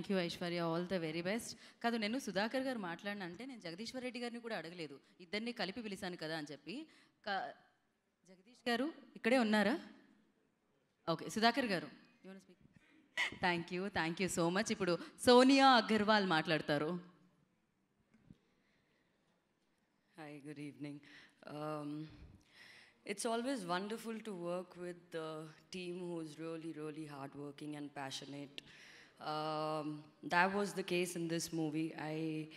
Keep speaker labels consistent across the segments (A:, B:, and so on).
A: Thank you Aishwarya all the very best కాదు నేను సుధాకర్ గారు మాట్లాడిన అంటే నేను జగదీశ్వర్ రెడ్డి గారిని కూడా అడగలేదు. ఇద్దరిని కలిపి పిలిచాను కదా అని చెప్పి. జగదీష్ గారు ఇక్కడే ఉన్నారా? ఓకే సుధాకర్ గారు thank you thank you so much ఇప్పుడు సోనియా అగర్వాల్ మాట్లాడతారు.
B: Hi good evening. Um, it's always wonderful to work with the team who's really, really hardworking and passionate. Um, that was the case in this movie. I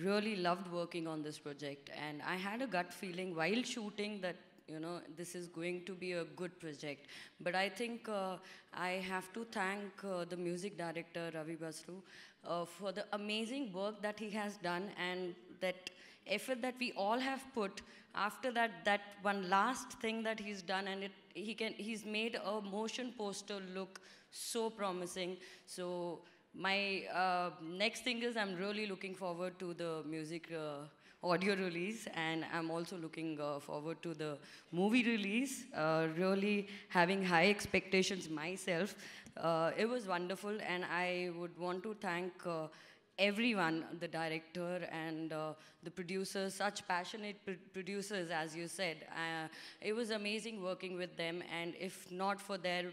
B: really loved working on this project, and I had a gut feeling while shooting that you know this is going to be a good project. But I think uh, I have to thank uh, the music director Ravi Basrur uh, for the amazing work that he has done and that effort that we all have put after that that one last thing that he's done and it he can he's made a motion poster look so promising so my uh, next thing is i'm really looking forward to the music uh, audio release and i'm also looking uh, forward to the movie release uh, really having high expectations myself uh, it was wonderful and i would want to thank uh, everyone, the director and uh, the producers, such passionate pr- producers, as you said. Uh, it was amazing working with them, and if not for their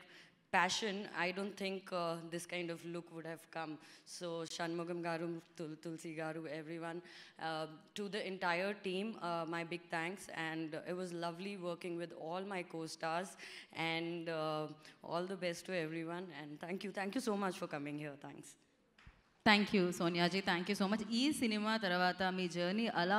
B: passion, I don't think uh, this kind of look would have come. So, Shanmugam Garu, Tul- Tulsi Garu, everyone, uh, to the entire team, uh, my big thanks. And it was lovely working with all my co stars, and uh, all the best to everyone. And thank you, thank you so much for coming here. Thanks.
A: Thank you సోనియాజీ thank you so much ఈ cinema తర్వాత మీ journey అలా